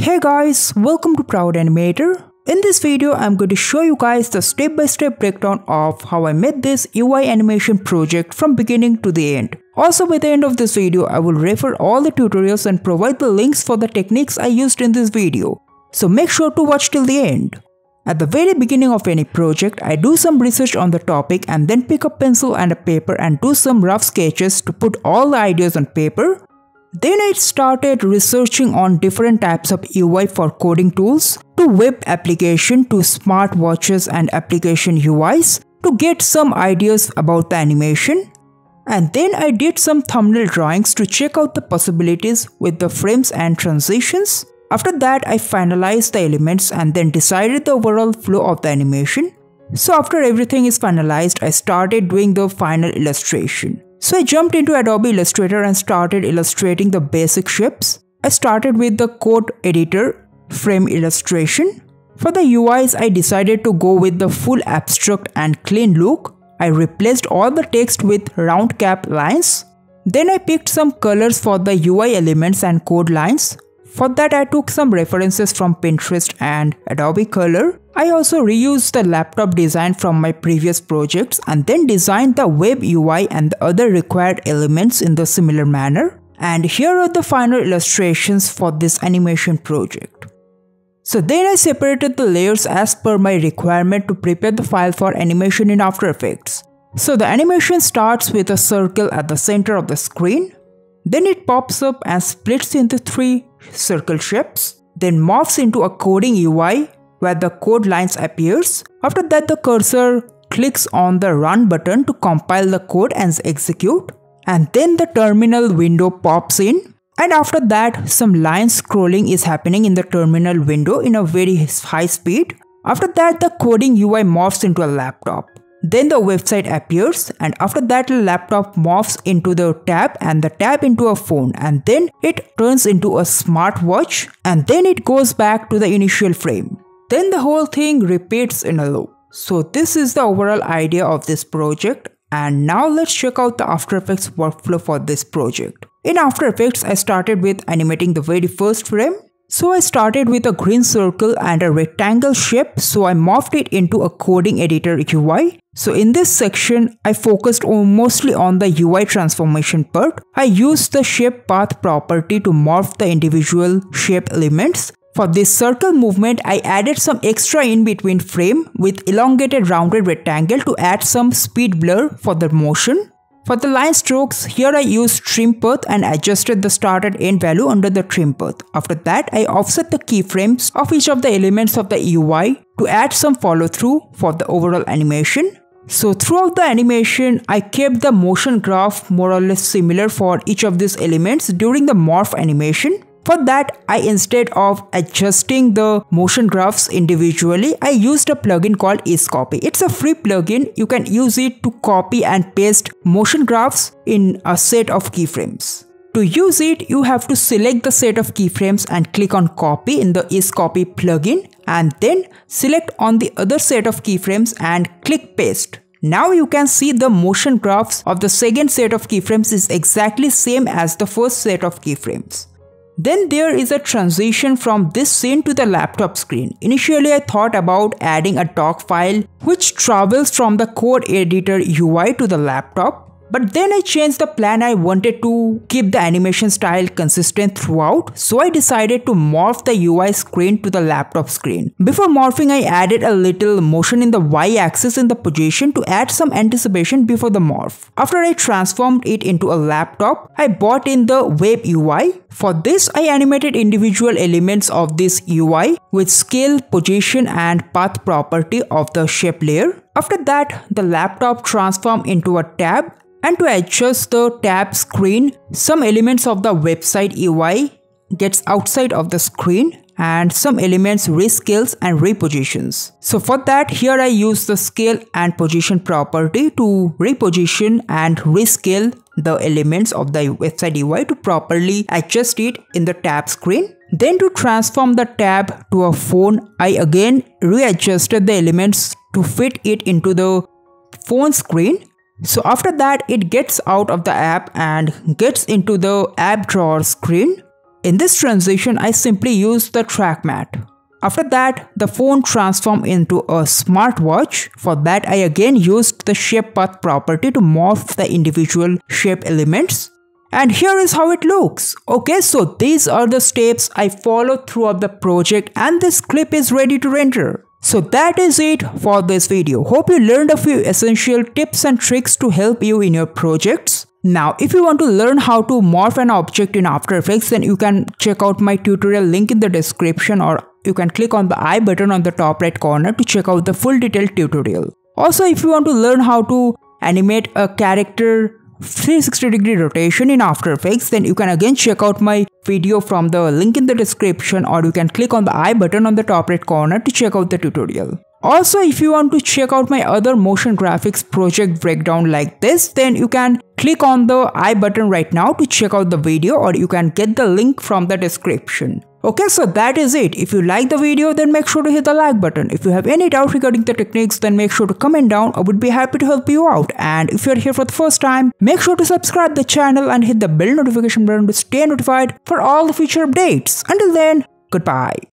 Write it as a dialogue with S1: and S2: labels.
S1: Hey guys, welcome to Proud Animator. In this video, I'm going to show you guys the step-by-step -step breakdown of how I made this UI animation project from beginning to the end. Also by the end of this video, I will refer all the tutorials and provide the links for the techniques I used in this video. So make sure to watch till the end. At the very beginning of any project, I do some research on the topic and then pick a pencil and a paper and do some rough sketches to put all the ideas on paper then I started researching on different types of UI for coding tools, to web application to smartwatches and application UIs to get some ideas about the animation. And then I did some thumbnail drawings to check out the possibilities with the frames and transitions. After that, I finalized the elements and then decided the overall flow of the animation. So after everything is finalized, I started doing the final illustration. So I jumped into Adobe Illustrator and started illustrating the basic shapes. I started with the code editor frame illustration. For the UIs, I decided to go with the full abstract and clean look. I replaced all the text with round cap lines. Then I picked some colors for the UI elements and code lines. For that I took some references from Pinterest and Adobe Color. I also reused the laptop design from my previous projects and then designed the web UI and the other required elements in the similar manner. And here are the final illustrations for this animation project. So then I separated the layers as per my requirement to prepare the file for animation in After Effects. So the animation starts with a circle at the center of the screen. Then it pops up and splits into three circle shapes, then morphs into a coding UI where the code lines appears. After that the cursor clicks on the run button to compile the code and execute and then the terminal window pops in and after that some line scrolling is happening in the terminal window in a very high speed. After that the coding UI morphs into a laptop. Then the website appears and after that the laptop morphs into the tab and the tab into a phone and then it turns into a smartwatch and then it goes back to the initial frame. Then the whole thing repeats in a loop. So this is the overall idea of this project and now let's check out the After Effects workflow for this project. In After Effects, I started with animating the very first frame so I started with a green circle and a rectangle shape so I morphed it into a coding editor UI. So in this section I focused mostly on the UI transformation part. I used the shape path property to morph the individual shape elements. For this circle movement I added some extra in between frame with elongated rounded rectangle to add some speed blur for the motion. For the line strokes, here I used trim path and adjusted the start and end value under the trim path. After that, I offset the keyframes of each of the elements of the UI to add some follow through for the overall animation. So throughout the animation, I kept the motion graph more or less similar for each of these elements during the morph animation. For that, I instead of adjusting the motion graphs individually, I used a plugin called EaseCopy. It's a free plugin. You can use it to copy and paste motion graphs in a set of keyframes. To use it, you have to select the set of keyframes and click on copy in the EaseCopy plugin and then select on the other set of keyframes and click paste. Now you can see the motion graphs of the second set of keyframes is exactly same as the first set of keyframes. Then there is a transition from this scene to the laptop screen. Initially I thought about adding a doc file which travels from the code editor UI to the laptop but then I changed the plan I wanted to keep the animation style consistent throughout so I decided to morph the UI screen to the laptop screen. Before morphing I added a little motion in the Y axis in the position to add some anticipation before the morph. After I transformed it into a laptop, I bought in the web UI. For this I animated individual elements of this UI with scale, position and path property of the shape layer. After that, the laptop transforms into a tab and to adjust the tab screen, some elements of the website UI gets outside of the screen and some elements rescales and repositions. So for that here I use the scale and position property to reposition and rescale the elements of the website UI to properly adjust it in the tab screen. Then to transform the tab to a phone, I again readjusted the elements to fit it into the phone screen so after that it gets out of the app and gets into the app drawer screen. In this transition, I simply use the track matte. After that, the phone transformed into a smartwatch. For that, I again used the shape path property to morph the individual shape elements. And here is how it looks. Okay, so these are the steps I followed throughout the project and this clip is ready to render. So that is it for this video. Hope you learned a few essential tips and tricks to help you in your projects. Now, if you want to learn how to morph an object in After Effects, then you can check out my tutorial link in the description or you can click on the I button on the top right corner to check out the full detailed tutorial. Also, if you want to learn how to animate a character 360 degree rotation in After Effects, then you can again check out my video from the link in the description or you can click on the I button on the top right corner to check out the tutorial. Also, if you want to check out my other motion graphics project breakdown like this, then you can click on the I button right now to check out the video or you can get the link from the description. Okay, so that is it. If you like the video, then make sure to hit the like button. If you have any doubt regarding the techniques, then make sure to comment down. I would be happy to help you out. And if you're here for the first time, make sure to subscribe the channel and hit the bell notification button to stay notified for all the future updates. Until then, goodbye.